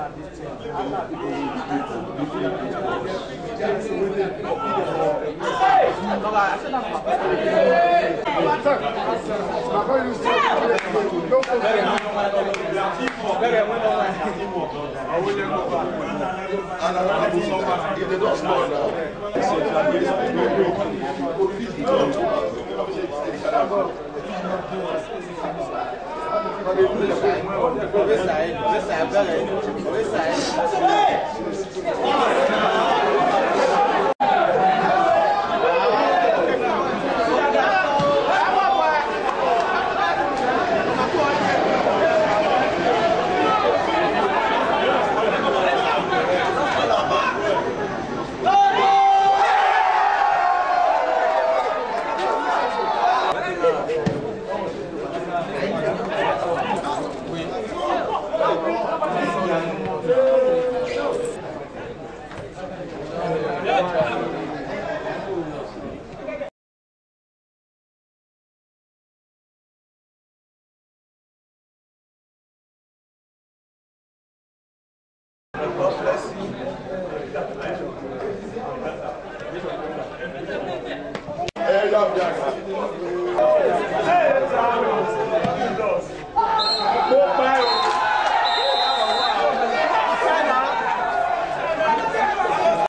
Mwen sa e bel e. 네. Hey, love, Jack.